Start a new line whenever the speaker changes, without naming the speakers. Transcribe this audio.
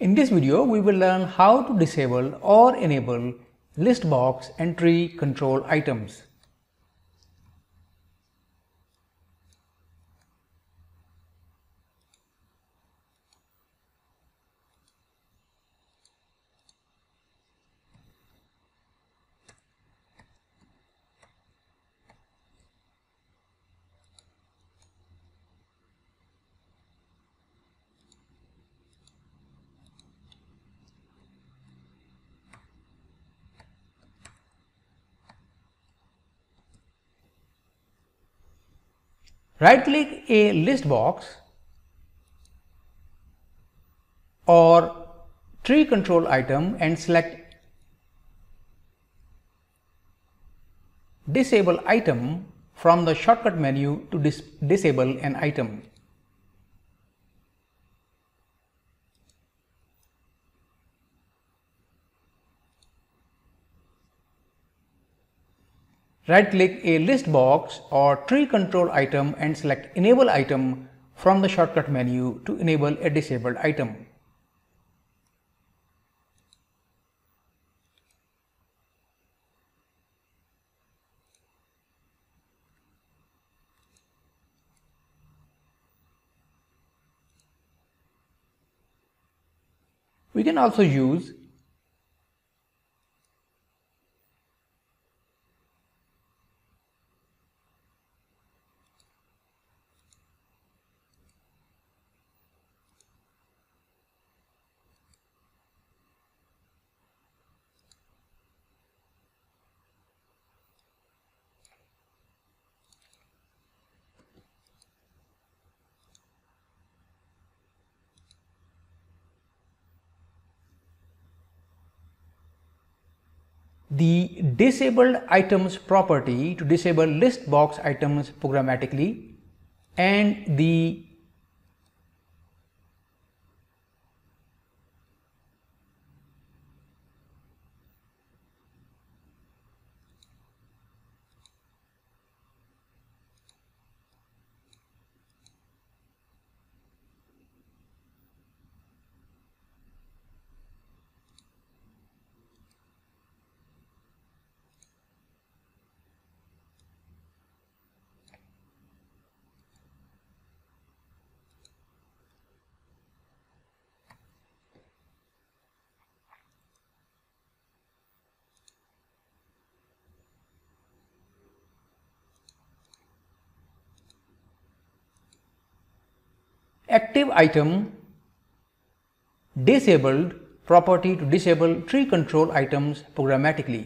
In this video, we will learn how to disable or enable list box and tree control items. Right click a list box or tree control item and select disable item from the shortcut menu to dis disable an item. Right click a list box or tree control item and select enable item from the shortcut menu to enable a disabled item. We can also use the disabled items property to disable list box items programmatically and the active item disabled property to disable tree control items programmatically.